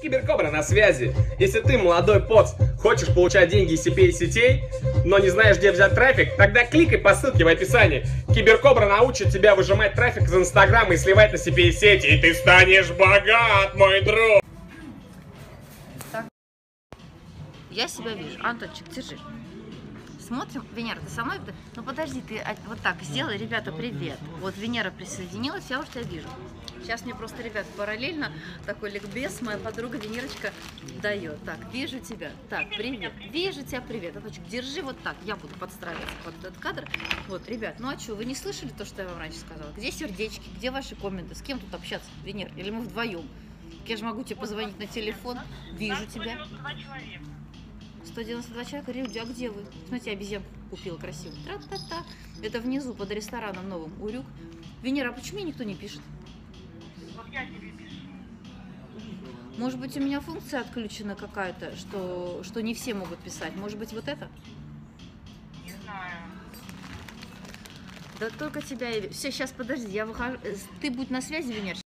Киберкобра на связи. Если ты, молодой поц, хочешь получать деньги из CPA-сетей, но не знаешь, где взять трафик, тогда кликай по ссылке в описании. Киберкобра научит тебя выжимать трафик из Инстаграма и сливать на CPA-сети, и ты станешь богат, мой друг. Я себя вижу. Антончик, держи. Смотрим. Венера, ты со мной? Ну подожди, ты а, вот так сделай. Ребята, привет. Вот Венера присоединилась, я уже тебя вижу. Сейчас мне просто, ребят, параллельно такой ликбез моя подруга Венерочка дает. Так, вижу тебя. Так, привет. Вижу тебя, привет. Антончик, держи вот так. Я буду подстраиваться под этот кадр. Вот, ребят, ну а что, вы не слышали то, что я вам раньше сказала? Где сердечки? Где ваши комменты? С кем тут общаться, Венер? Или мы вдвоем? Я же могу тебе позвонить на телефон. Вижу тебя. 192 человека, Рюди, а где вы? Смотрите, обезьянку купила красивую. Тра-та-та. Это внизу, под рестораном новым, Урюк. Венера, а почему мне никто не пишет? Вот я тебе пишу. Может быть, у меня функция отключена какая-то, что, что не все могут писать. Может быть, вот это? Не знаю. Да только тебя. Все, сейчас подожди, я выхожу. Ты будь на связи, Венер.